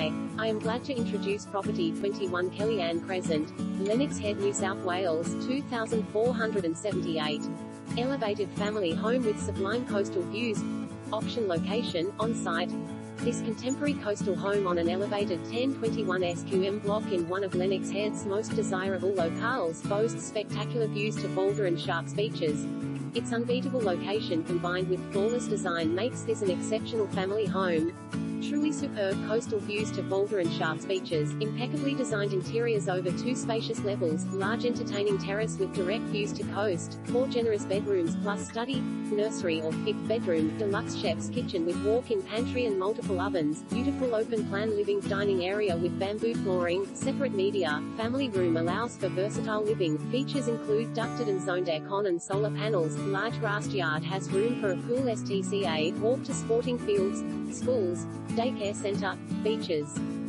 Hi, I am glad to introduce property 21 Kellie-Ann Crescent, Lennox Head, New South Wales, 2478. Elevated family home with sublime coastal views. Auction location, on-site. This contemporary coastal home on an elevated 1021 SQM block in one of Lennox Head's most desirable locales boasts spectacular views to Boulder and Sharpes beaches. Its unbeatable location combined with flawless design makes this an exceptional family home. Truly superb coastal views to Boulder and Sharpes beaches, impeccably designed interiors over two spacious levels, large entertaining terrace with direct views to coast, four generous bedrooms plus study, nursery or fifth bedroom, deluxe chef's kitchen with walk-in pantry and multiple ovens, beautiful open-plan living dining area with bamboo flooring, separate media, family room allows for versatile living, features include ducted and zoned aircon and solar panels, large grassed yard has room for a pool STCA, walk to sporting fields, schools, daycare center, beaches.